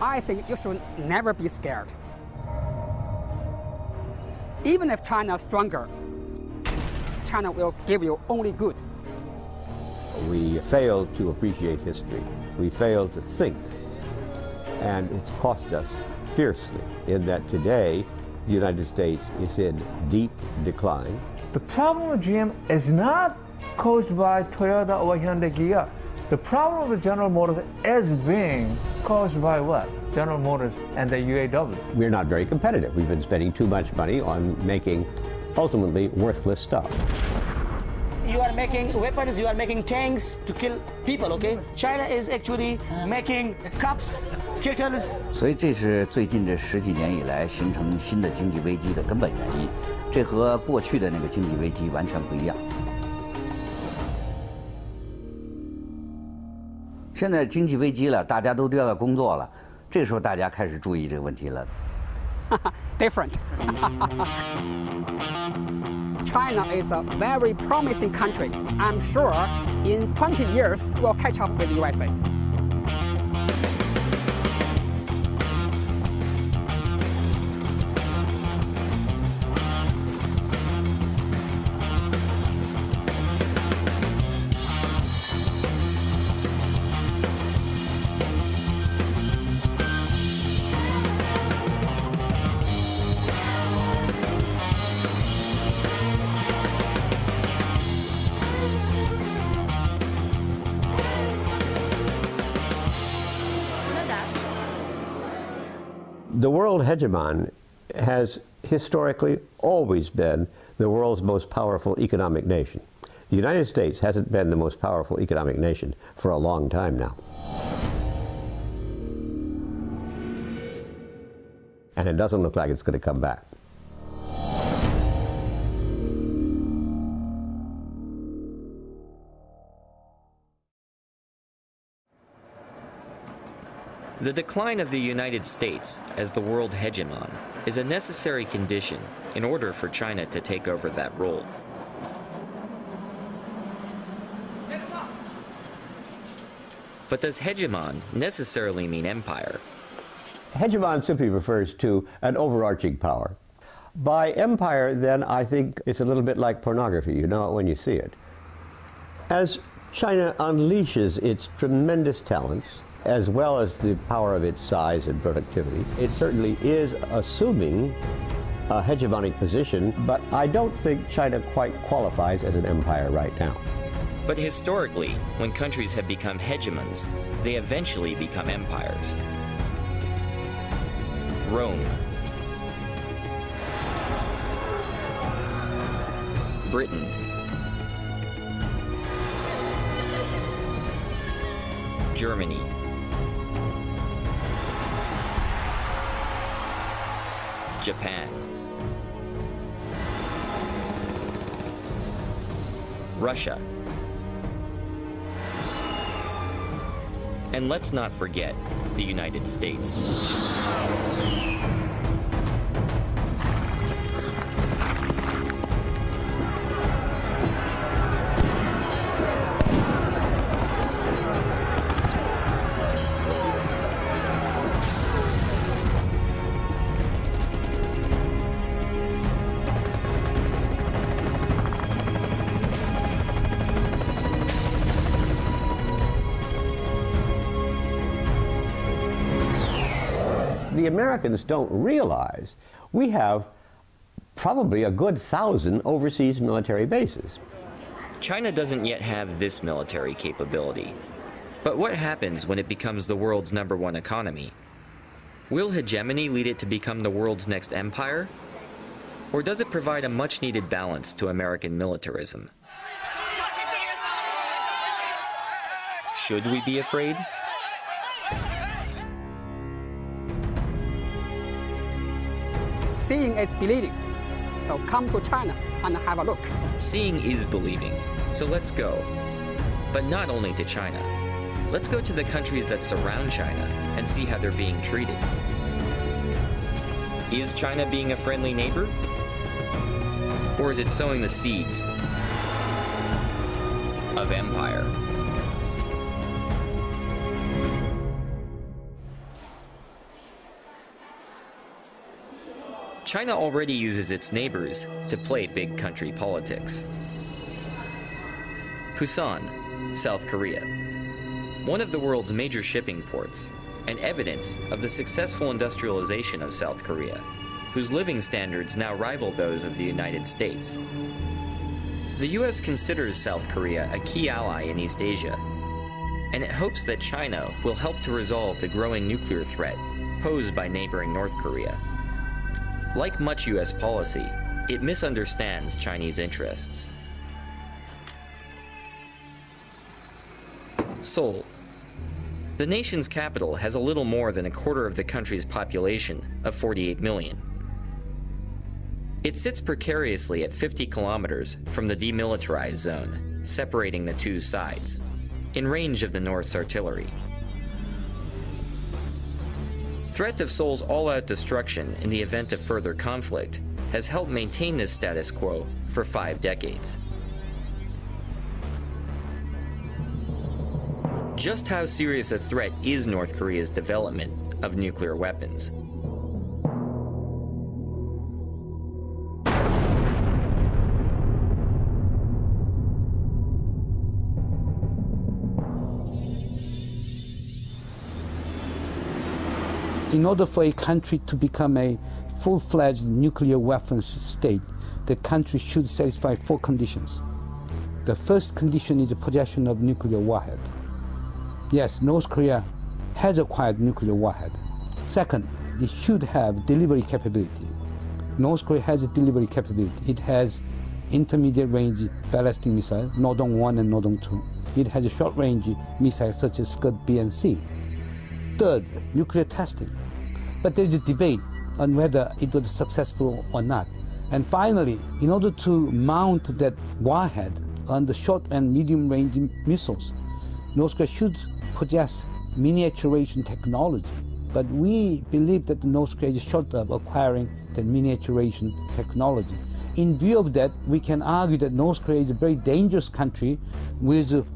I think you should never be scared. Even if China is stronger, China will give you only good. We fail to appreciate history. We fail to think. And it's cost us fiercely in that today the United States is in deep decline. The problem with GM is not caused by Toyota or Hyundai Kia. The problem with General Motors is being caused by what? General Motors and the UAW. We're not very competitive. We've been spending too much money on making ultimately worthless stuff. You are making weapons, you are making tanks to kill people, okay? China is actually making cups, kettles. 所以这是最近这十几年以来形成新的经济危机的根本原因。这和过去的那个经济危机完全不一样。 现在经济危机了，大家都丢掉工作了，这时候大家开始注意这个问题了。Different. China is a very promising country. I'm sure in 20 years we'll catch up with USA. The world hegemon has historically always been the world's most powerful economic nation. The United States hasn't been the most powerful economic nation for a long time now. And it doesn't look like it's going to come back. The decline of the United States as the world hegemon is a necessary condition in order for China to take over that role. But does hegemon necessarily mean empire? Hegemon simply refers to an overarching power. By empire, then, I think it's a little bit like pornography. You know it when you see it. As China unleashes its tremendous talents, as well as the power of its size and productivity. It certainly is assuming a hegemonic position, but I don't think China quite qualifies as an empire right now. But historically, when countries have become hegemons, they eventually become empires. Rome, Britain, Germany, Japan. Russia. And let's not forget the United States. Americans don't realize we have probably a good thousand overseas military bases. China doesn't yet have this military capability. But what happens when it becomes the world's number one economy? Will hegemony lead it to become the world's next empire? Or does it provide a much needed balance to American militarism? Should we be afraid? Seeing is believing. So come to China and have a look. Seeing is believing, so let's go. But not only to China. Let's go to the countries that surround China and see how they're being treated. Is China being a friendly neighbor? Or is it sowing the seeds of empire? China already uses its neighbors to play big country politics. Busan, South Korea. One of the world's major shipping ports, and evidence of the successful industrialization of South Korea, whose living standards now rival those of the United States. The US considers South Korea a key ally in East Asia, and it hopes that China will help to resolve the growing nuclear threat posed by neighboring North Korea. Like much US policy, it misunderstands Chinese interests. Seoul. The nation's capital has a little more than a quarter of the country's population of 48 million. It sits precariously at 50 kilometers from the demilitarized zone, separating the two sides, in range of the North's artillery. The threat of Seoul's all-out destruction in the event of further conflict has helped maintain this status quo for five decades. Just how serious a threat is North Korea's development of nuclear weapons? In order for a country to become a full-fledged nuclear weapons state, the country should satisfy four conditions. The first condition is the possession of nuclear warhead. Yes, North Korea has acquired nuclear warhead. Second, it should have delivery capability. North Korea has a delivery capability. It has intermediate range ballistic missile, Nodong 1 and Nodong 2. It has a short range missiles such as Scud B and C. Third, nuclear testing but there's a debate on whether it was successful or not. And finally, in order to mount that warhead on the short and medium range missiles, North Korea should possess miniaturization technology. But we believe that North Korea is short of acquiring that miniaturization technology. In view of that, we can argue that North Korea is a very dangerous country with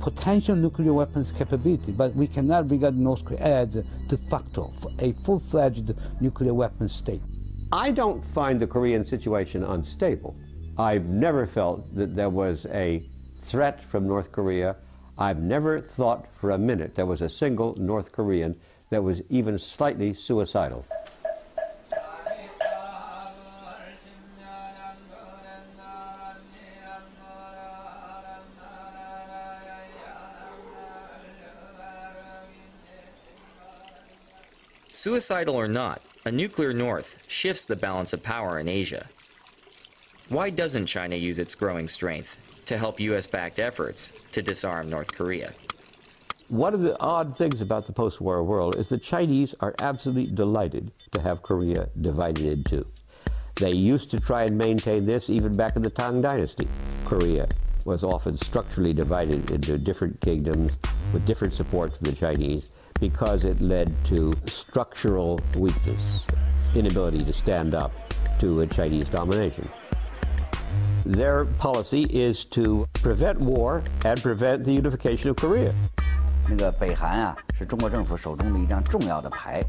potential nuclear weapons capability, but we cannot regard North Korea as de facto a full-fledged nuclear weapons state. I don't find the Korean situation unstable. I've never felt that there was a threat from North Korea. I've never thought for a minute there was a single North Korean that was even slightly suicidal. Suicidal or not, a nuclear North shifts the balance of power in Asia. Why doesn't China use its growing strength to help US-backed efforts to disarm North Korea? One of the odd things about the post-war world is the Chinese are absolutely delighted to have Korea divided in two. They used to try and maintain this even back in the Tang Dynasty. Korea was often structurally divided into different kingdoms with different support from the Chinese because it led to structural weakness, inability to stand up to a Chinese domination. Their policy is to prevent war and prevent the unification of Korea. 那个北韩啊，是中国政府手中的一张重要的牌。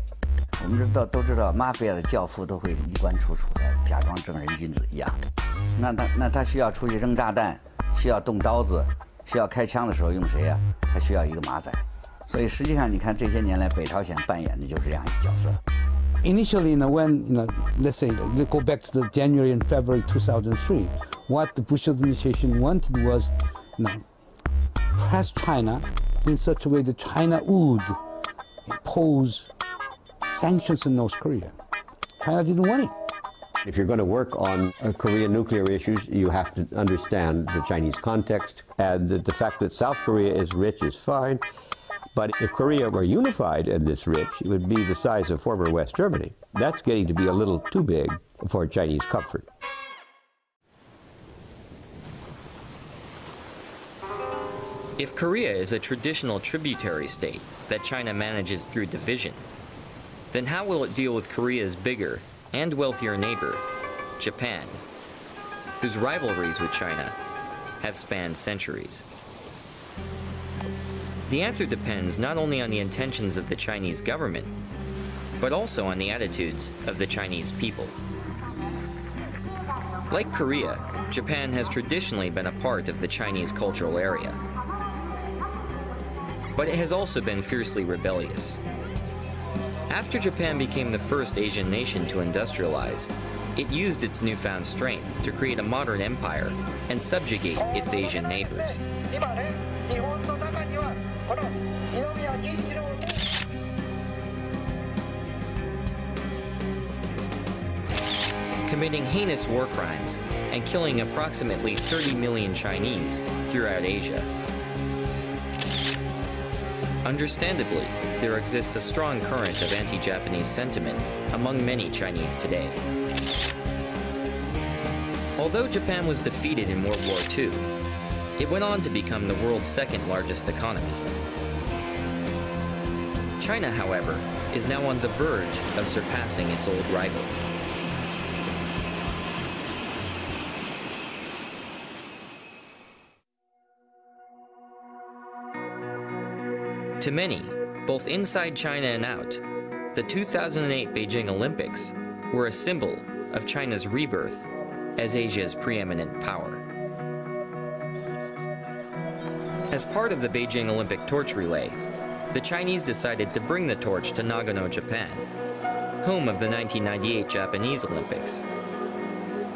我们知道都知道，mafia 的教父都会衣冠楚楚的，假装正人君子一样。那他那他需要出去扔炸弹，需要动刀子，需要开枪的时候用谁呀、啊？他需要一个马仔。 所以实际上，你看这些年来，北朝鲜扮演的就是这样一个角色。Initially, you know, when you know, let's say, let's go back to the January and February 2003, what the Bush administration wanted was, you know, press China in such a way that China would impose sanctions on North Korea. China didn't want it. If you're going to work on uh, Korean nuclear issues, you have to understand the Chinese context and the, the fact that South Korea is rich is fine. But if Korea were unified and this rich, it would be the size of former West Germany. That's getting to be a little too big for Chinese comfort. If Korea is a traditional tributary state that China manages through division, then how will it deal with Korea's bigger and wealthier neighbor, Japan, whose rivalries with China have spanned centuries? The answer depends not only on the intentions of the Chinese government, but also on the attitudes of the Chinese people. Like Korea, Japan has traditionally been a part of the Chinese cultural area. But it has also been fiercely rebellious. After Japan became the first Asian nation to industrialize, it used its newfound strength to create a modern empire and subjugate its Asian neighbors. Committing heinous war crimes and killing approximately 30 million Chinese throughout Asia. Understandably, there exists a strong current of anti-Japanese sentiment among many Chinese today. Although Japan was defeated in World War II, it went on to become the world's second largest economy. China, however, is now on the verge of surpassing its old rival. To many, both inside China and out, the 2008 Beijing Olympics were a symbol of China's rebirth as Asia's preeminent power. As part of the Beijing Olympic torch relay, the Chinese decided to bring the torch to Nagano, Japan, home of the 1998 Japanese Olympics.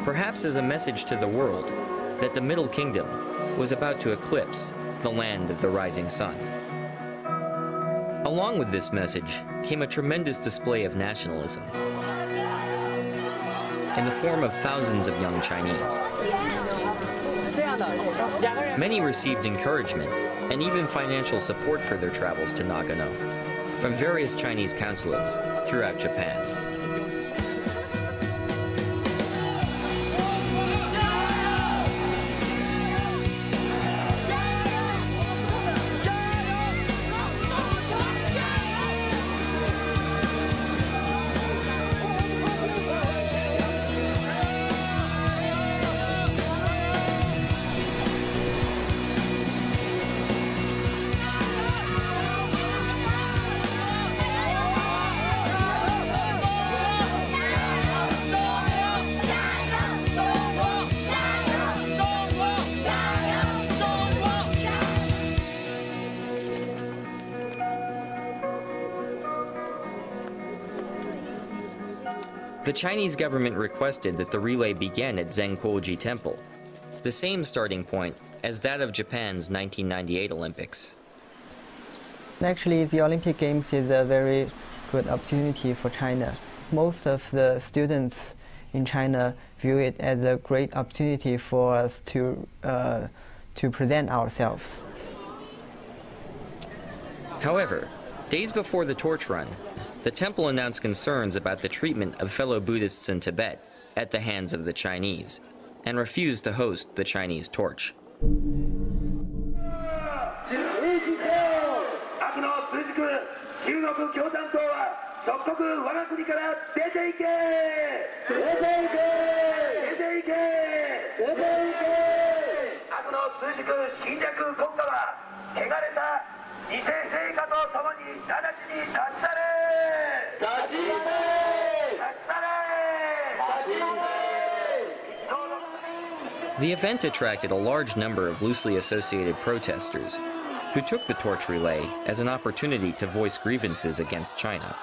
Perhaps as a message to the world that the Middle Kingdom was about to eclipse the land of the rising sun. Along with this message came a tremendous display of nationalism in the form of thousands of young Chinese. Many received encouragement and even financial support for their travels to Nagano from various Chinese consulates throughout Japan. Chinese government requested that the relay begin at Zenkoji Temple, the same starting point as that of Japan's 1998 Olympics. Actually, the Olympic Games is a very good opportunity for China. Most of the students in China view it as a great opportunity for us to, uh, to present ourselves. However, days before the torch run, the temple announced concerns about the treatment of fellow Buddhists in Tibet at the hands of the Chinese and refused to host the Chinese torch. The event attracted a large number of loosely associated protesters who took the torch relay as an opportunity to voice grievances against China.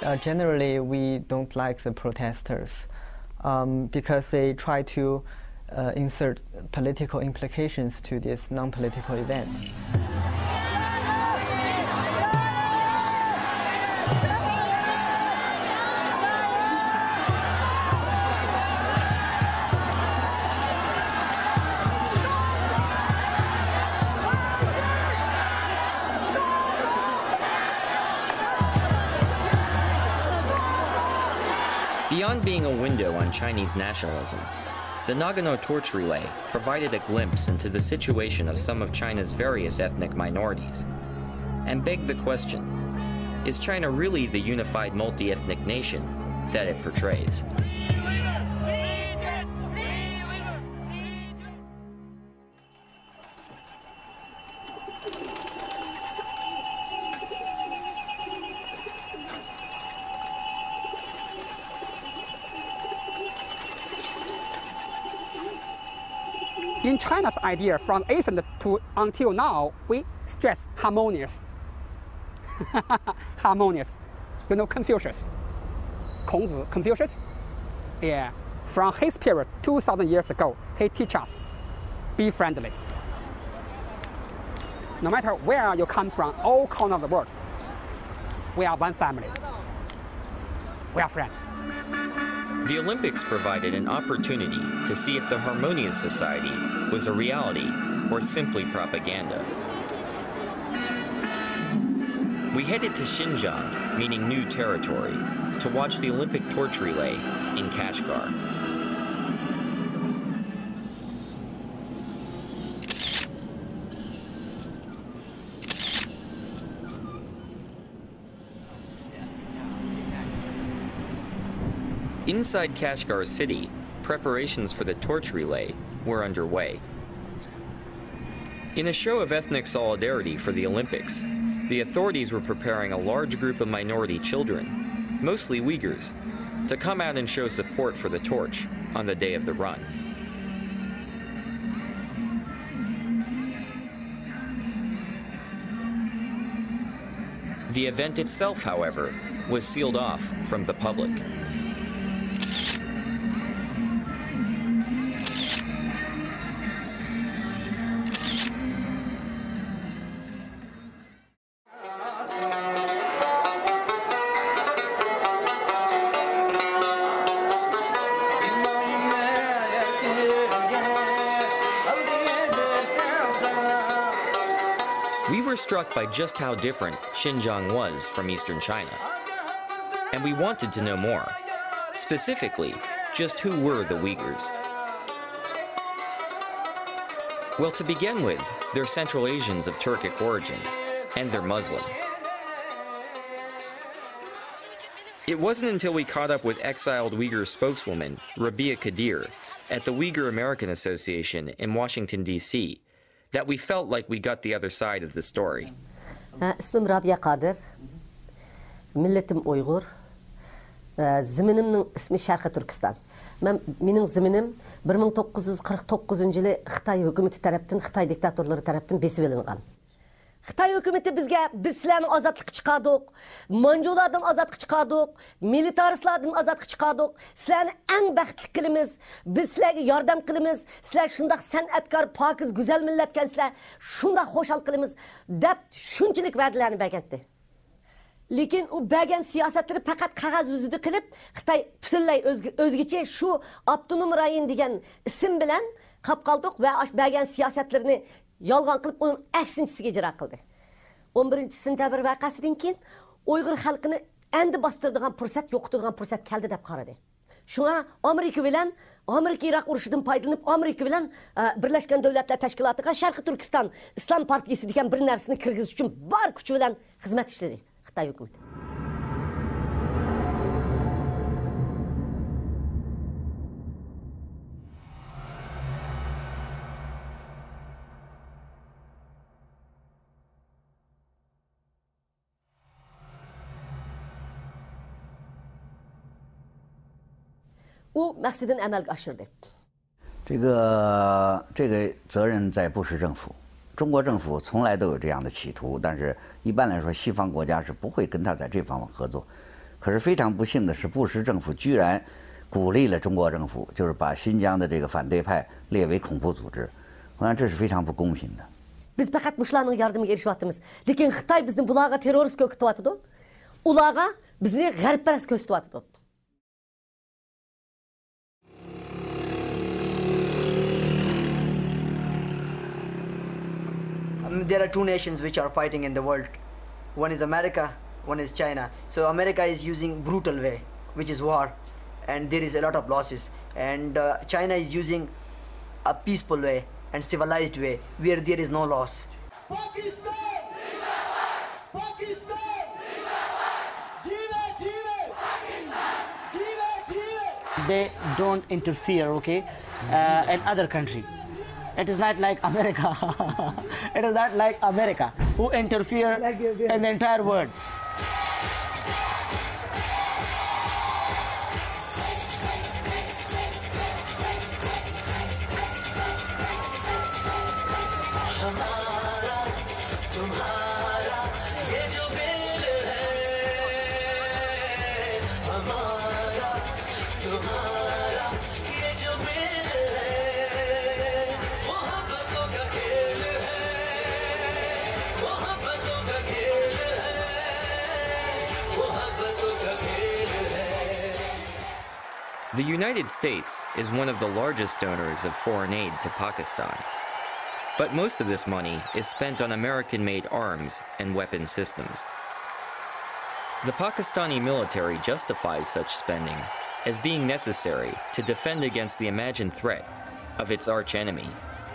Uh, generally, we don't like the protesters um, because they try to uh, insert political implications to this non-political event. Beyond being a window on Chinese nationalism, the Nagano torch relay provided a glimpse into the situation of some of China's various ethnic minorities, and begged the question, is China really the unified multi-ethnic nation that it portrays? In China's idea from ancient to until now, we stress harmonious. harmonious. You know Confucius. Kongzi, Confucius? Yeah. From his period, 2,000 years ago, he teach us, be friendly. No matter where you come from, all corners of the world, we are one family. We are friends. The Olympics provided an opportunity to see if the harmonious society was a reality or simply propaganda. We headed to Xinjiang, meaning new territory, to watch the Olympic torch relay in Kashgar. Inside Kashgar city, preparations for the torch relay were underway. In a show of ethnic solidarity for the Olympics, the authorities were preparing a large group of minority children, mostly Uyghurs, to come out and show support for the torch on the day of the run. The event itself, however, was sealed off from the public. Struck by just how different Xinjiang was from eastern China. And we wanted to know more. Specifically, just who were the Uyghurs? Well, to begin with, they're Central Asians of Turkic origin, and they're Muslim. It wasn't until we caught up with exiled Uyghur spokeswoman Rabia Kadir at the Uyghur American Association in Washington, D.C., that we felt like we got the other side of the story. Әсімім Рабия Қадыр, милетім ұйғыр, зімінімнің ісімі Шарқы Түркістан. Менің зимінім 1949 жылы Қытай үгіміті тәрептін, Қытай диктаторлары тәрептін бесі велінған. Xitoy hukumati bizga biz sizlarni ozodlikqa chiqardik, manjulardan ozodga chiqardik, militaristlardan ozodga chiqardik. Sizlarni eng baxtli qilamiz. Biz sizlarga yordam qilamiz. Sizlar shundoq san'atkor, pokiz, go'zal millat ekansizlar Shundoq xo'shal qilamiz deb shunchalik va'dalarni bergandi. lekin u bergan siyosatlari faqat qog'oz yuzida qilib xitoy butunlay o'zgacha shu abtonom rayon degan ism bilan qolib qoldik va bergan siyosatlarini yolg'on qilib uni aksinchisiga ijro qildi. O'n birinchi sentabr voqeasidan keyin uyg'ur xalqini endi bostiradigan fursat yo'qotadigan fursat keldi deb qaradi. Shunga amerika bilan amerika iroq urushidan foydalanib amerika bilan e, birlashgan davlatlar tashkilotiga sharqi turkiston islom partiyasi degan bir narsani kirgizish uchun bor kuchi bilan xizmat ishladi xitoy hukumati. 这个这个责任在布什政府，中国政府从来都有这样的企图，但是一般来说，西方国家是不会跟他在这方面合作。可是非常不幸的是，布什政府居然鼓励了中国政府，就是把新疆的这个反对派列为恐怖组织。我想这是非常不公平的。biz bizni Um, there are two nations which are fighting in the world. One is America, one is China. So America is using brutal way, which is war, and there is a lot of losses. And uh, China is using a peaceful way and civilized way, where there is no loss. Pakistan! They don't interfere, okay, uh, in other country. It is not like America. it is not like America who interfere in the entire world. United States is one of the largest donors of foreign aid to Pakistan. But most of this money is spent on American made arms and weapon systems. The Pakistani military justifies such spending as being necessary to defend against the imagined threat of its archenemy,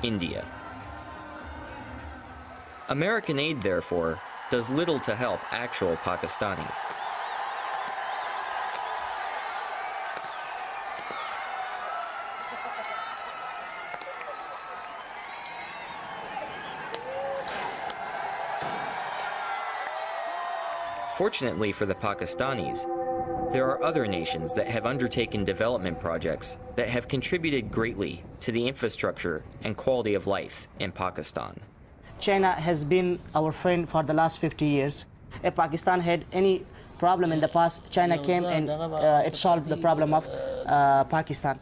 India. American aid, therefore, does little to help actual Pakistanis. Fortunately for the Pakistanis, there are other nations that have undertaken development projects that have contributed greatly to the infrastructure and quality of life in Pakistan. China has been our friend for the last 50 years. If Pakistan had any problem in the past, China came and uh, it solved the problem of uh, Pakistan.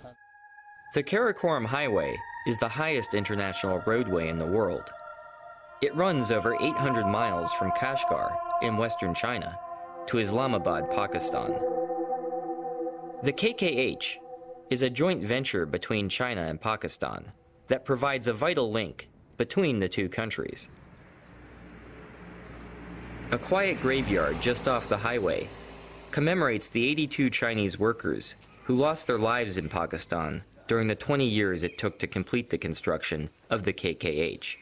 The Karakoram Highway is the highest international roadway in the world. It runs over 800 miles from Kashgar in western China to Islamabad, Pakistan. The KKH is a joint venture between China and Pakistan that provides a vital link between the two countries. A quiet graveyard just off the highway commemorates the 82 Chinese workers who lost their lives in Pakistan during the 20 years it took to complete the construction of the KKH.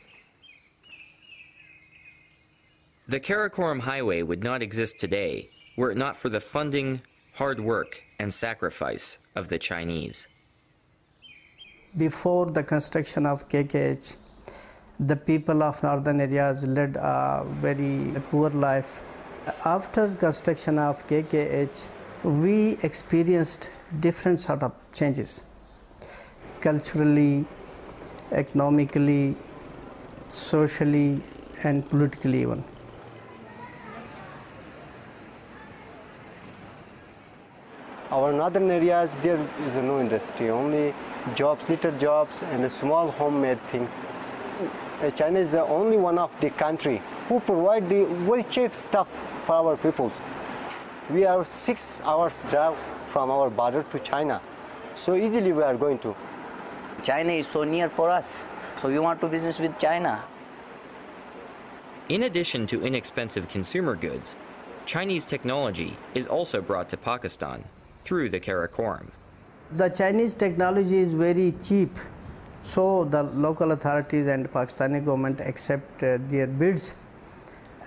The Karakoram Highway would not exist today were it not for the funding, hard work, and sacrifice of the Chinese. Before the construction of KKH, the people of northern areas led a very poor life. After construction of KKH, we experienced different sort of changes culturally, economically, socially, and politically even. Our northern areas, there is no industry, only jobs, little jobs and small homemade things. Uh, China is the only one of the country who provide the very cheap stuff for our people. We are six hours drive from our border to China. So easily we are going to. China is so near for us, so we want to business with China. In addition to inexpensive consumer goods, Chinese technology is also brought to Pakistan through the Karakoram. The Chinese technology is very cheap, so the local authorities and Pakistani government accept uh, their bids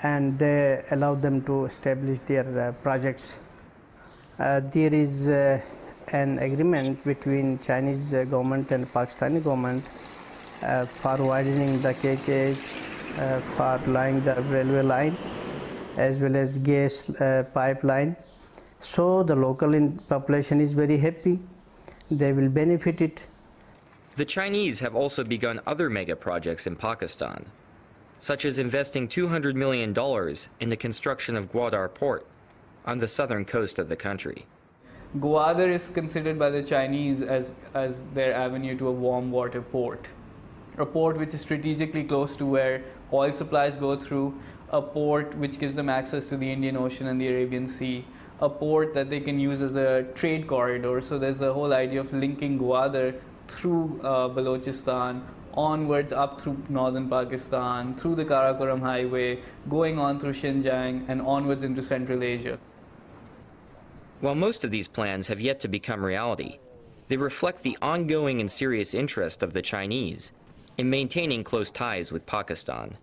and they allow them to establish their uh, projects. Uh, there is uh, an agreement between Chinese uh, government and Pakistani government uh, for widening the KKH, for laying the railway line as well as gas pipeline so the local population is very happy. They will benefit it. The Chinese have also begun other mega projects in Pakistan, such as investing $200 million in the construction of Gwadar Port on the southern coast of the country. Gwadar is considered by the Chinese as, as their avenue to a warm water port. A port which is strategically close to where oil supplies go through, a port which gives them access to the Indian Ocean and the Arabian Sea, a port that they can use as a trade corridor. So there's the whole idea of linking Gwadar through uh, Balochistan onwards up through northern Pakistan, through the Karakoram Highway, going on through Xinjiang and onwards into Central Asia. While most of these plans have yet to become reality, they reflect the ongoing and serious interest of the Chinese in maintaining close ties with Pakistan.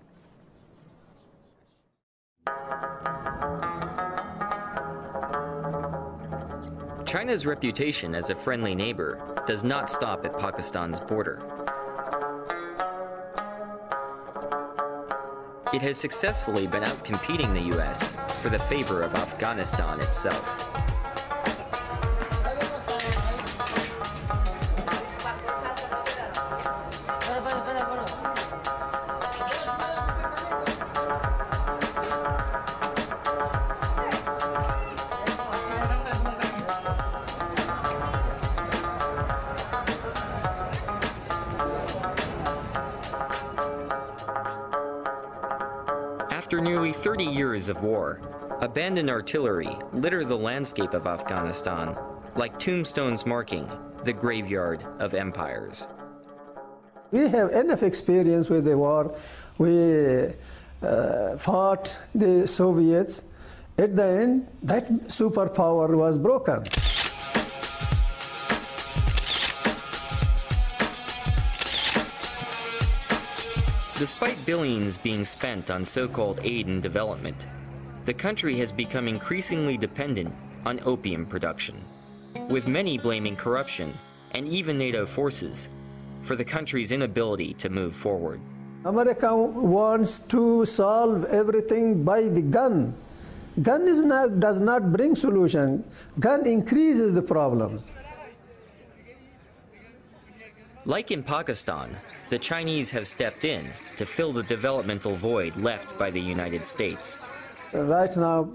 China's reputation as a friendly neighbor does not stop at Pakistan's border. It has successfully been outcompeting the US for the favor of Afghanistan itself. Of war, abandoned artillery litter the landscape of Afghanistan like tombstones marking the graveyard of empires. We have enough experience with the war. We uh, fought the Soviets. At the end, that superpower was broken. Despite billions being spent on so-called aid and development, the country has become increasingly dependent on opium production, with many blaming corruption and even NATO forces for the country's inability to move forward. America wants to solve everything by the gun. Gun is not, does not bring solution. Gun increases the problems. Like in Pakistan, the Chinese have stepped in to fill the developmental void left by the United States. Right now,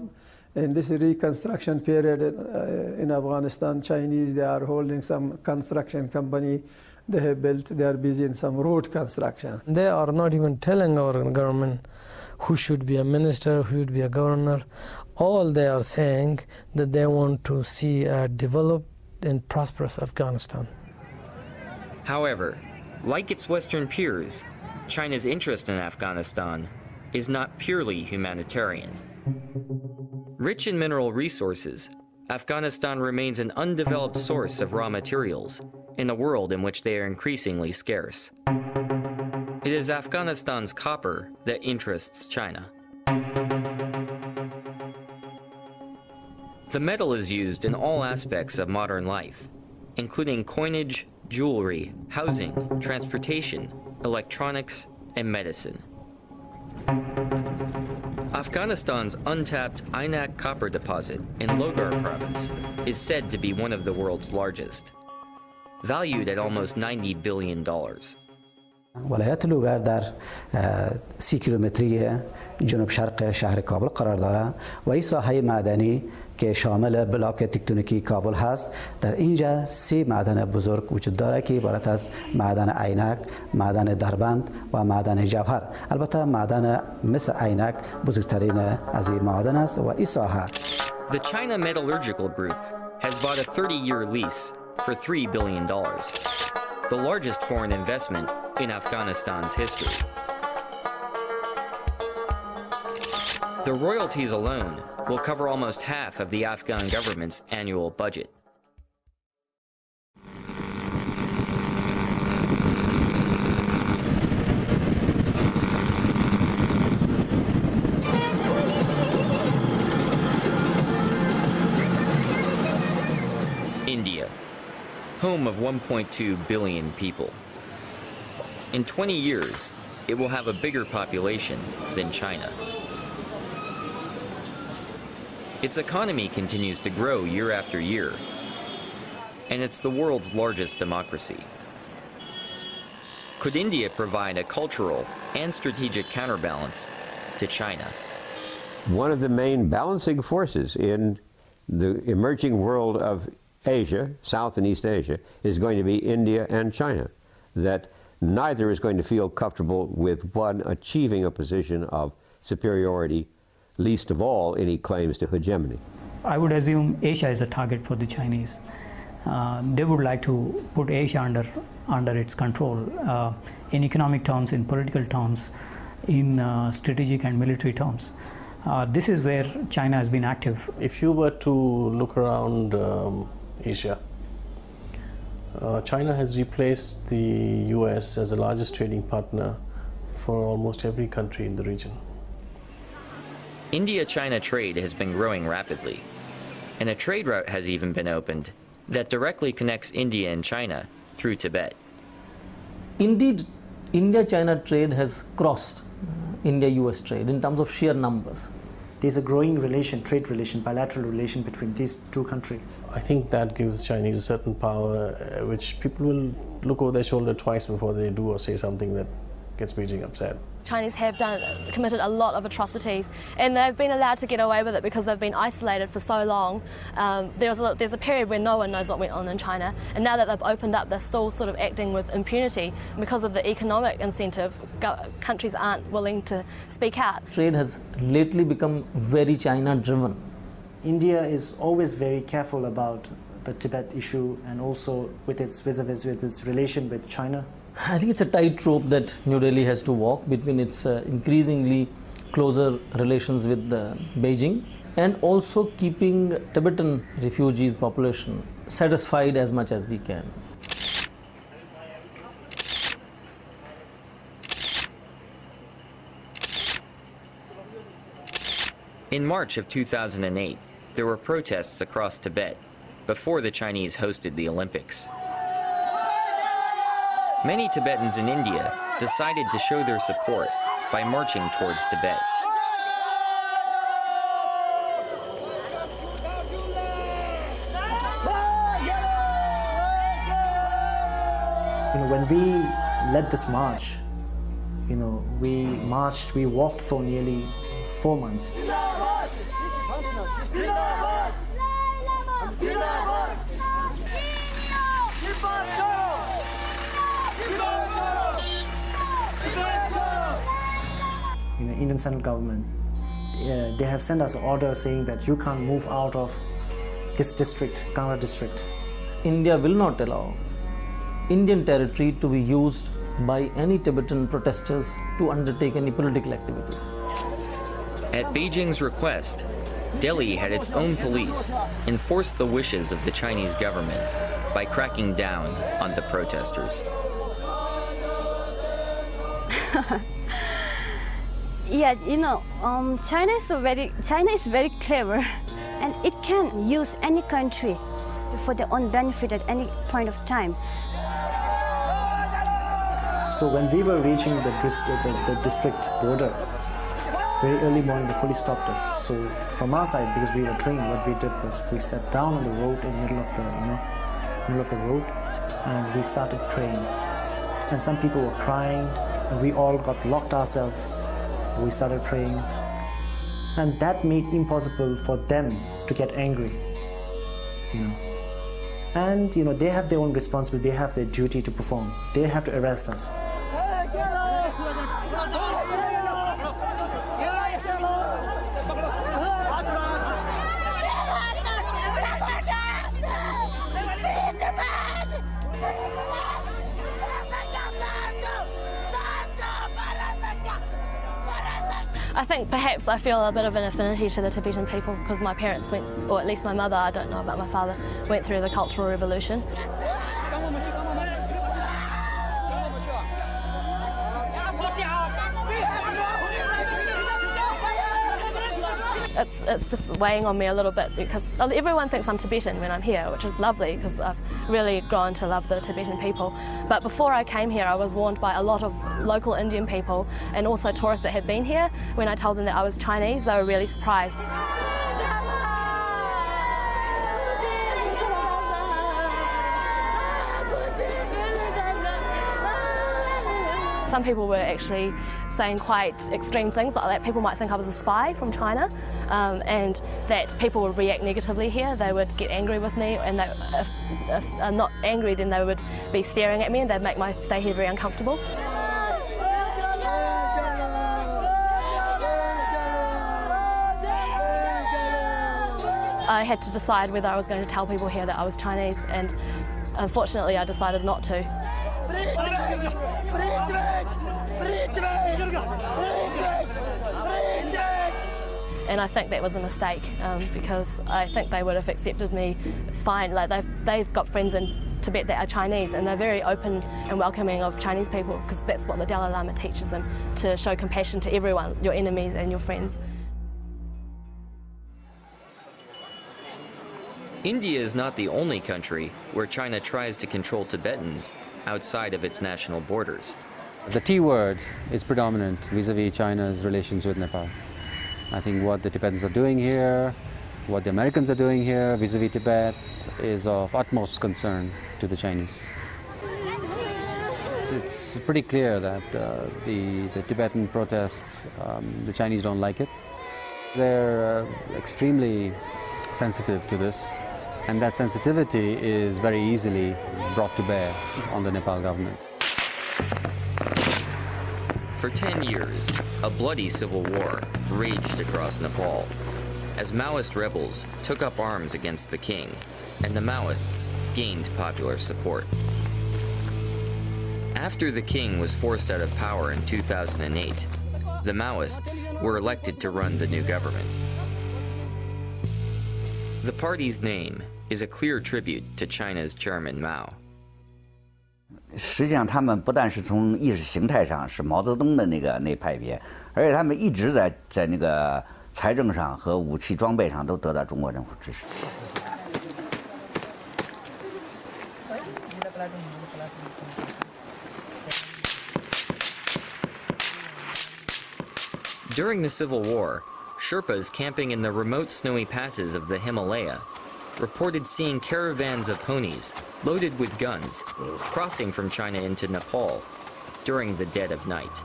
in this reconstruction period uh, in Afghanistan, Chinese, they are holding some construction company they have built, they are busy in some road construction. They are not even telling our government who should be a minister, who should be a governor. All they are saying that they want to see a developed and prosperous Afghanistan. However, like its Western peers, China's interest in Afghanistan is not purely humanitarian. Rich in mineral resources, Afghanistan remains an undeveloped source of raw materials in a world in which they are increasingly scarce. It is Afghanistan's copper that interests China. The metal is used in all aspects of modern life, including coinage, jewelry, housing, transportation, electronics, and medicine. Afghanistan's untapped Ainak copper deposit in Logar province is said to be one of the world's largest, valued at almost $90 billion. ولایت لوگر در سی کیلومتری جنوب شرق شهر کابل قرار دارد و این ساحه معدنی که شامل بلاک تکتونیکی کابل هست. در اینجا سه معدن بزرگ وجود دارد که عبارت از معدن عینک، معدن دربند و معدن جوهر. البته معدن مثل عینک بزرگترین از این معدن است و این ساحه. The China Metallurgical Group has bought a 30-year lease for $3 billion, the largest foreign investment in Afghanistan's history. The royalties alone will cover almost half of the Afghan government's annual budget. India, home of 1.2 billion people. In 20 years, it will have a bigger population than China. Its economy continues to grow year after year, and it's the world's largest democracy. Could India provide a cultural and strategic counterbalance to China? One of the main balancing forces in the emerging world of Asia, South and East Asia, is going to be India and China. That neither is going to feel comfortable with one achieving a position of superiority, least of all any claims to hegemony. I would assume Asia is a target for the Chinese. Uh, they would like to put Asia under, under its control uh, in economic terms, in political terms, in uh, strategic and military terms. Uh, this is where China has been active. If you were to look around um, Asia, uh, China has replaced the US as the largest trading partner for almost every country in the region. India China trade has been growing rapidly, and a trade route has even been opened that directly connects India and China through Tibet. Indeed, India China trade has crossed India US trade in terms of sheer numbers. There's a growing relation, trade relation, bilateral relation between these two countries. I think that gives Chinese a certain power, uh, which people will look over their shoulder twice before they do or say something that gets Beijing upset. Chinese have done committed a lot of atrocities, and they've been allowed to get away with it because they've been isolated for so long. Um, there's a, there's a period where no one knows what went on in China, and now that they've opened up, they're still sort of acting with impunity because of the economic incentive. countries aren't willing to speak out. Trade has lately become very China-driven. India is always very careful about the Tibet issue and also with its vis-a-vis with its relation with China? I think it's a tightrope that New Delhi has to walk between its uh, increasingly closer relations with uh, Beijing and also keeping Tibetan refugees population satisfied as much as we can. In March of 2008, there were protests across Tibet before the Chinese hosted the Olympics. Many Tibetans in India decided to show their support by marching towards Tibet. You know, when we led this march, you know, we marched, we walked for nearly four months. Indian central government, uh, they have sent us an order saying that you can't move out of this district, Kangra district. India will not allow Indian territory to be used by any Tibetan protesters to undertake any political activities. At Beijing's request, Delhi had its own police enforce the wishes of the Chinese government by cracking down on the protesters. Yeah, you know, um, China is very China is very clever, and it can use any country for their own benefit at any point of time. So when we were reaching the, the, the district border, very early morning, the police stopped us. So from our side, because we were trained, what we did was we sat down on the road in the middle of the, you know, middle of the road, and we started praying. And some people were crying, and we all got locked ourselves. We started praying, and that made it impossible for them to get angry. You know. And you know they have their own responsibility. They have their duty to perform. They have to arrest us. I think perhaps I feel a bit of an affinity to the Tibetan people because my parents went, or at least my mother, I don't know about my father, went through the Cultural Revolution. it's, it's just weighing on me a little bit because everyone thinks I'm Tibetan when I'm here, which is lovely because I've really grown to love the Tibetan people. But before I came here, I was warned by a lot of local Indian people and also tourists that had been here. When I told them that I was Chinese, they were really surprised. Some people were actually saying quite extreme things like that. People might think I was a spy from China um, and that people would react negatively here. They would get angry with me and they, if, if I'm not angry then they would be staring at me and they'd make my stay here very uncomfortable. I had to decide whether I was going to tell people here that I was Chinese and unfortunately I decided not to. And I think that was a mistake um, because I think they would have accepted me fine. Like they've, they've got friends in Tibet that are Chinese and they're very open and welcoming of Chinese people because that's what the Dalai Lama teaches them, to show compassion to everyone, your enemies and your friends. India is not the only country where China tries to control Tibetans outside of its national borders. The T word is predominant vis-a-vis -vis China's relations with Nepal. I think what the Tibetans are doing here, what the Americans are doing here vis-a-vis -vis Tibet is of utmost concern to the Chinese. it's pretty clear that uh, the, the Tibetan protests, um, the Chinese don't like it. They're uh, extremely sensitive to this, and that sensitivity is very easily brought to bear on the Nepal government. For 10 years, a bloody civil war raged across Nepal as Maoist rebels took up arms against the king, and the Maoists gained popular support. After the king was forced out of power in 2008, the Maoists were elected to run the new government. The party's name is a clear tribute to China's Chairman Mao. 实际上，他们不但是从意识形态上是毛泽东的那个那派别，而且他们一直在在那个财政上和武器装备上都得到中国政府支持。During the Civil War, Sherpas camping in the remote snowy passes of the Himalaya reported seeing caravans of ponies loaded with guns crossing from China into Nepal during the dead of night.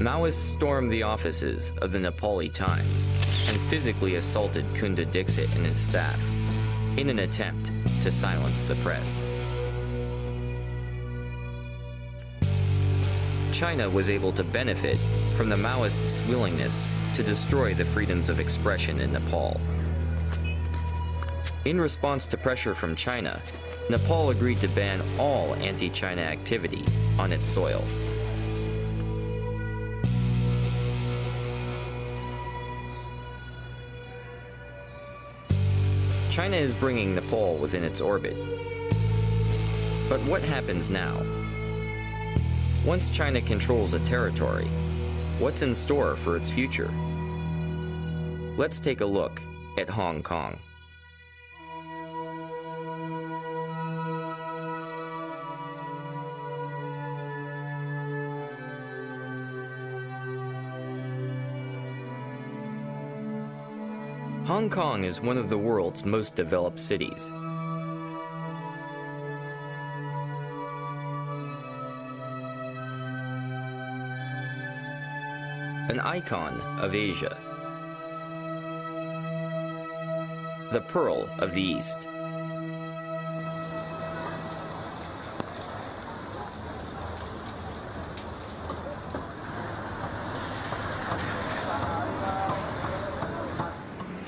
Maoists stormed the offices of the Nepali Times and physically assaulted Kunda Dixit and his staff in an attempt to silence the press. China was able to benefit from the Maoists' willingness to destroy the freedoms of expression in Nepal. In response to pressure from China, Nepal agreed to ban all anti-China activity on its soil. China is bringing Nepal within its orbit. But what happens now? Once China controls a territory, what's in store for its future? Let's take a look at Hong Kong. Hong Kong is one of the world's most developed cities. An icon of Asia. The Pearl of the East.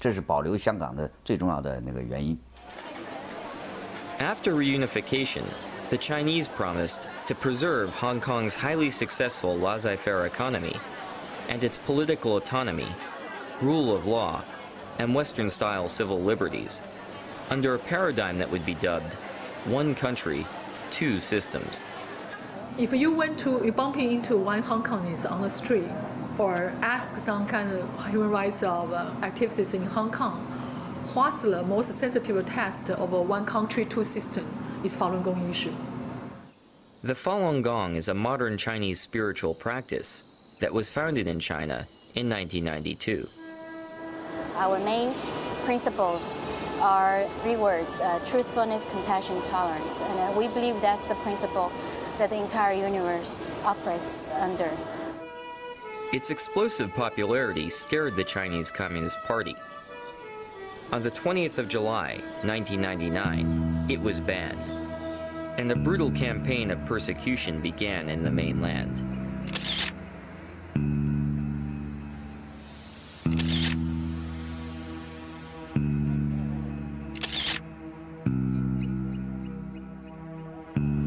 这是保留香港的最重要的那个原因。After reunification, the Chinese promised to preserve Hong Kong's highly successful laissez-faire economy and its political autonomy, rule of law, and Western-style civil liberties, under a paradigm that would be dubbed one country, two systems. If you went to, you bump into one Hong Kongese on the street, or ask some kind of human rights of uh, activists in Hong Kong, what's the most sensitive test of a one country, two system is Falun Gong issue. The Falun Gong is a modern Chinese spiritual practice that was founded in China in 1992. Our main principles are three words, uh, truthfulness, compassion, tolerance. And uh, we believe that's the principle that the entire universe operates under. Its explosive popularity scared the Chinese Communist Party. On the 20th of July, 1999, it was banned, and a brutal campaign of persecution began in the mainland.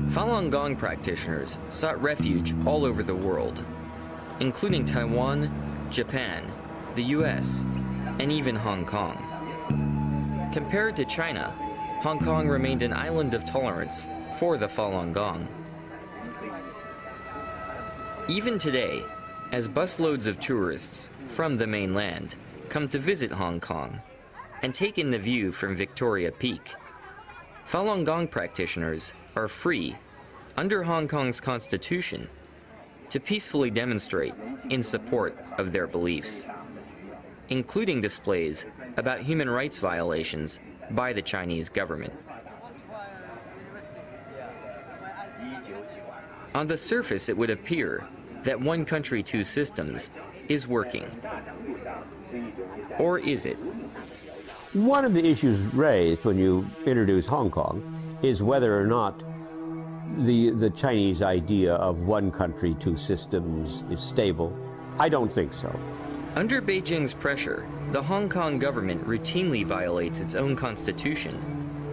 Falun Gong practitioners sought refuge all over the world, including Taiwan, Japan, the US, and even Hong Kong. Compared to China, Hong Kong remained an island of tolerance for the Falun Gong. Even today, as busloads of tourists from the mainland come to visit Hong Kong and take in the view from Victoria Peak, Falun Gong practitioners are free, under Hong Kong's constitution, to peacefully demonstrate in support of their beliefs, including displays about human rights violations by the Chinese government. On the surface, it would appear that one country, two systems is working. Or is it? One of the issues raised when you introduce Hong Kong is whether or not the, the Chinese idea of one country, two systems is stable. I don't think so. Under Beijing's pressure, the Hong Kong government routinely violates its own constitution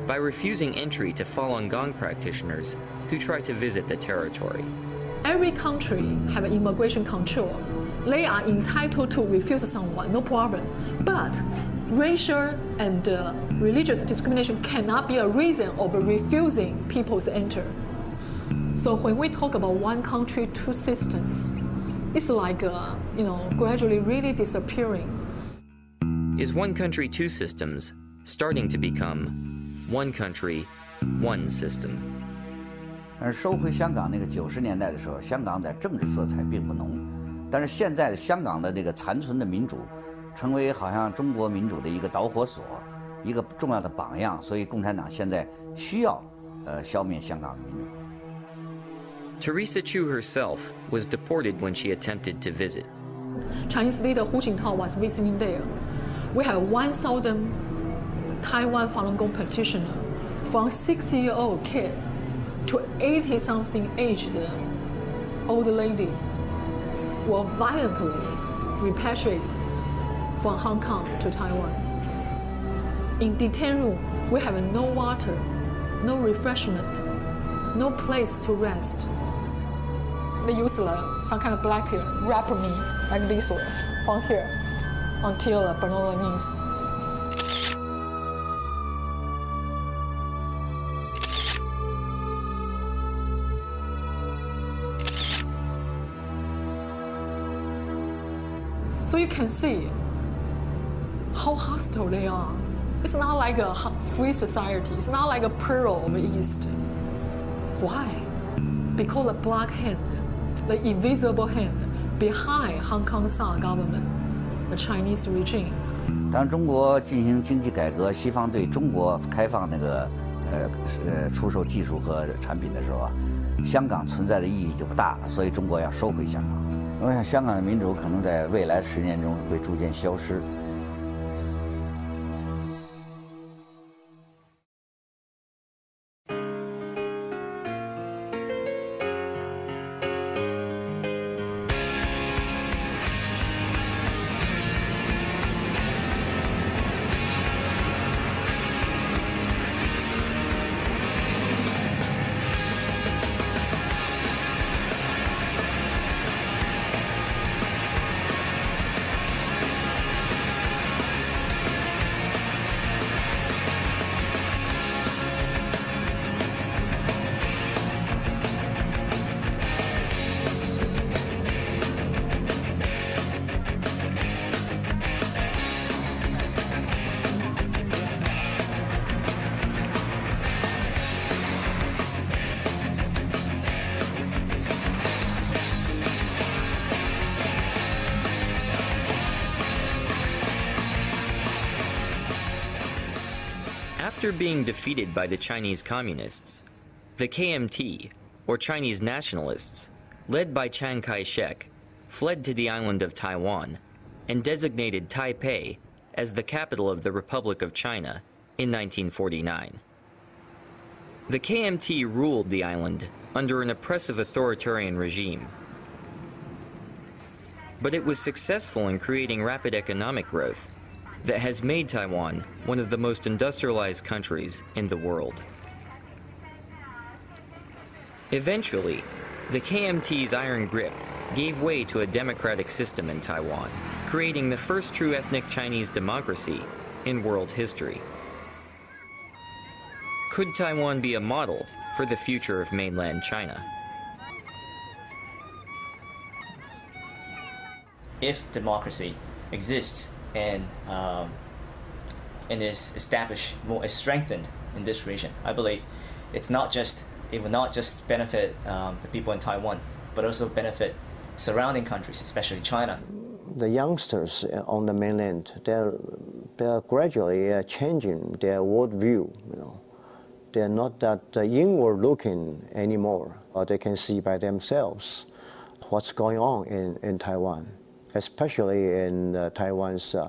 by refusing entry to Falun Gong practitioners who try to visit the territory. Every country have an immigration control. They are entitled to refuse someone, no problem. But racial and uh, religious discrimination cannot be a reason of refusing people to enter. So when we talk about one country, two systems, it's like, uh, you know, gradually really disappearing. Is one country, two systems starting to become one country, one system? 但是收回香港那个九十年代的时候，香港在政治色彩并不浓，但是现在香港的这个残存的民主，成为好像中国民主的一个导火索，一个重要的榜样，所以共产党现在需要呃消灭香港的民主。 Teresa Chu herself was deported when she attempted to visit. Chinese leader Hu Jintao was visiting there. We have 1,000 Taiwan Falun Gong practitioner, from six-year-old kid to 80-something aged old lady, were violently repatriated from Hong Kong to Taiwan. In detention room, we have no water, no refreshment, no place to rest. They use uh, some kind of black wrap me like this way from here until the knees. So you can see how hostile they are. It's not like a free society. It's not like a pearl of the East. Why? Because the black hand, the invisible hand behind Hong Kong South government, the Chinese regime. 当中国进行经济改革，西方对中国开放那个呃呃出售技术和产品的时候啊，香港存在的意义就不大了，所以中国要收回香港。我想香港的民主可能在未来十年中会逐渐消失。After being defeated by the Chinese Communists, the KMT, or Chinese nationalists, led by Chiang Kai shek, fled to the island of Taiwan and designated Taipei as the capital of the Republic of China in 1949. The KMT ruled the island under an oppressive authoritarian regime. But it was successful in creating rapid economic growth that has made Taiwan one of the most industrialized countries in the world. Eventually, the KMT's iron grip gave way to a democratic system in Taiwan, creating the first true ethnic Chinese democracy in world history. Could Taiwan be a model for the future of mainland China? If democracy exists and um, and is established more is strengthened in this region, I believe it's not just it will not just benefit um, the people in Taiwan, but also benefit surrounding countries, especially China. The youngsters on the mainland, they're, they're gradually uh, changing their worldview. You know, they're not that uh, inward looking anymore. They can see by themselves what's going on in, in Taiwan, especially in uh, Taiwan's uh,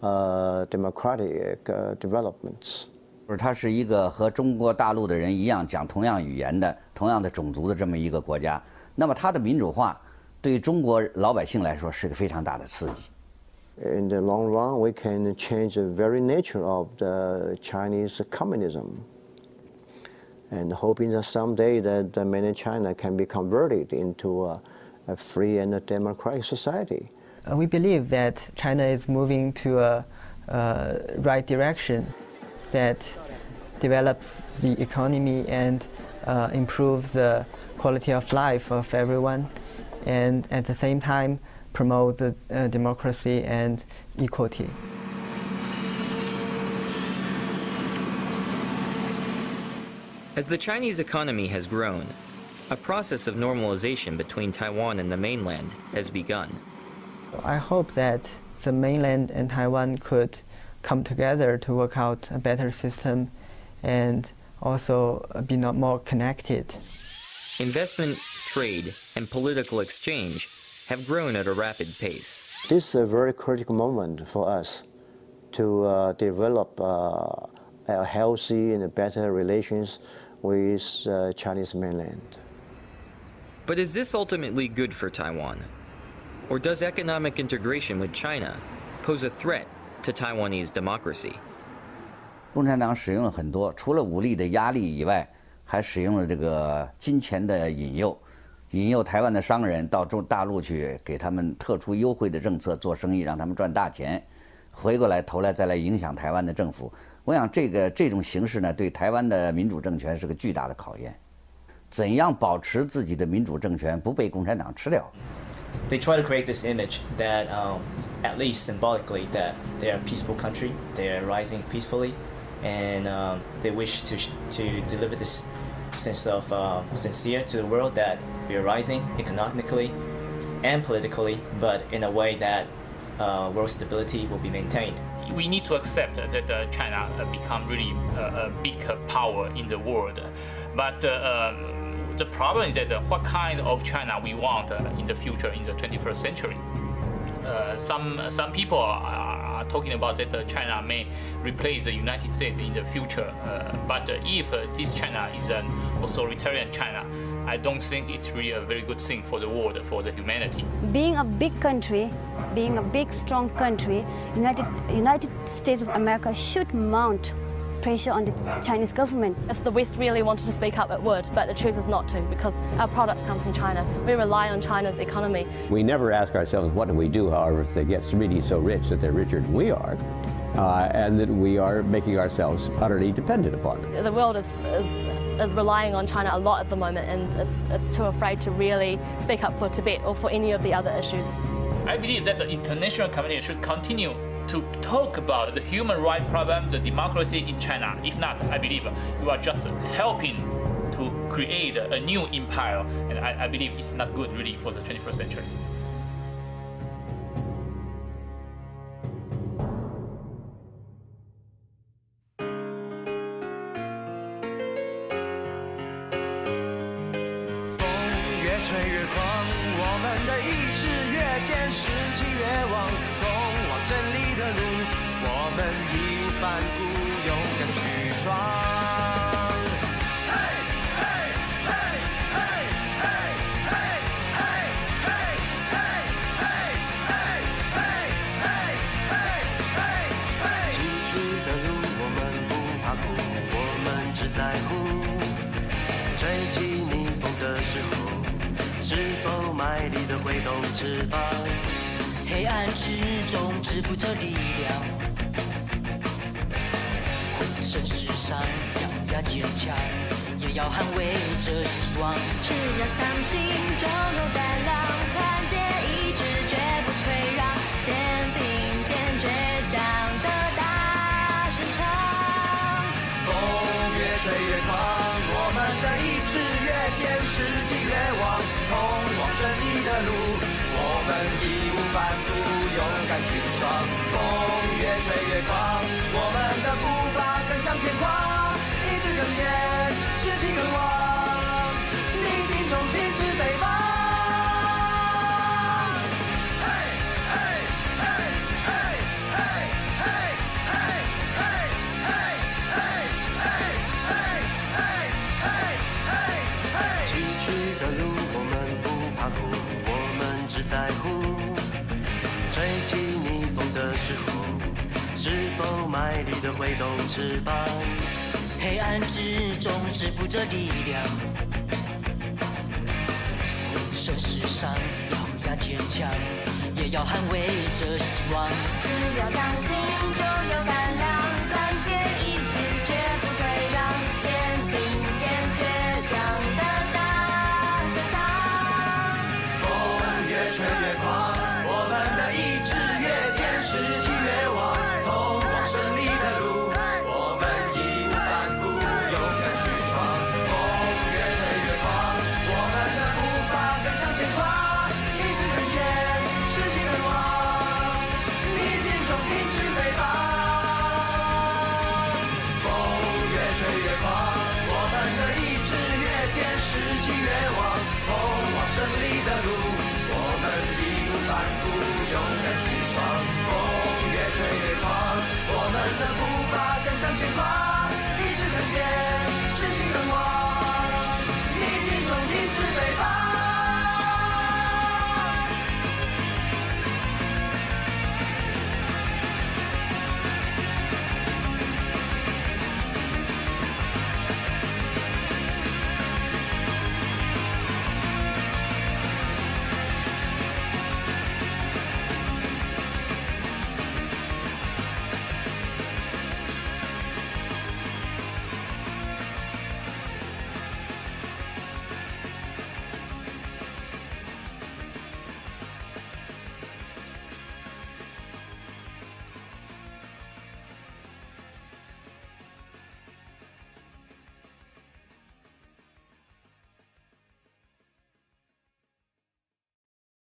uh, democratic developments. 就是它是一个和中国大陆的人一样讲同样语言的、同样的种族的这么一个国家，那么它的民主化对中国老百姓来说是个非常大的刺激。In the long run, we can change the very nature of the Chinese communism, and hoping that someday that the mainland China can be converted into a, a free and a democratic society. Uh, we believe that China is moving to a right direction that develops the economy and uh, improves the quality of life of everyone, and at the same time promote the, uh, democracy and equality. As the Chinese economy has grown, a process of normalization between Taiwan and the mainland has begun. I hope that the mainland and Taiwan could come together to work out a better system and also be not more connected. Investment, trade, and political exchange have grown at a rapid pace. This is a very critical moment for us to uh, develop uh, a healthy and better relations with uh, Chinese mainland. But is this ultimately good for Taiwan? Or does economic integration with China pose a threat to Taiwanese democracy. 共产党使用了很多，除了武力的压力以外，还使用了这个金钱的引诱，引诱台湾的商人到中大陆去，给他们特殊优惠的政策做生意，让他们赚大钱，回过来头来再来影响台湾的政府。我想这个这种形式呢，对台湾的民主政权是个巨大的考验。 怎样保持自己的民主政权不被共产党吃掉？they try to create this image that, um, at least symbolically, that they are a peaceful country, they are rising peacefully, and um, they wish to, to deliver this sense of uh, sincere to the world that we are rising economically and politically, but in a way that uh, world stability will be maintained. We need to accept that uh, China become really a big power in the world, but uh, um, the problem is that uh, what kind of China we want uh, in the future in the 21st century. Uh, some some people are, are, talking about that uh, China may replace the United States in the future. Uh, but uh, if this China is an authoritarian China, I don't think it's really a very good thing for the world, for the humanity. Being a big country, being a big strong country, United United States of America should mount pressure on the Chinese government. If the West really wanted to speak up, it would, but it chooses not to because our products come from China. We rely on China's economy. We never ask ourselves, what do we do, however, if they get really so rich that they're richer than we are, uh, and that we are making ourselves utterly dependent upon them. The world is, is, is relying on China a lot at the moment, and it's, it's too afraid to really speak up for Tibet or for any of the other issues. I believe that the international community should continue to talk about the human rights problem, the democracy in China. If not, I believe you are just helping to create a new empire, and I, I believe it's not good really for the 21st century. 反复勇敢去闯嘿嘿嘿嘿嘿嘿嘿嘿嘿嘿嘿嘿嘿嘿嘿嘿嘿嘿崎岖的路我们不怕苦我们只在乎吹起逆风的时候是否卖力的挥动翅膀？黑暗之中潜伏着力量。坚强，也要捍卫着希望。只要相信，就有胆量，团结一致，绝不退让，肩并肩，倔强的大声唱。风越吹越狂，我们的意志越坚，士气越旺，通往正义的路。我们义无反顾，勇敢去闯。风越吹越狂，我们的步伐更向前跨。更坚，士气更旺，逆境中停止诽谤。崎岖的路，我们不怕苦，我们只在乎吹起逆风的时候，是否卖力的挥动翅膀？黑暗之中支付着力量，浑身世上，咬牙坚强，也要捍卫着希望。只要相信，就有